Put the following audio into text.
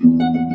you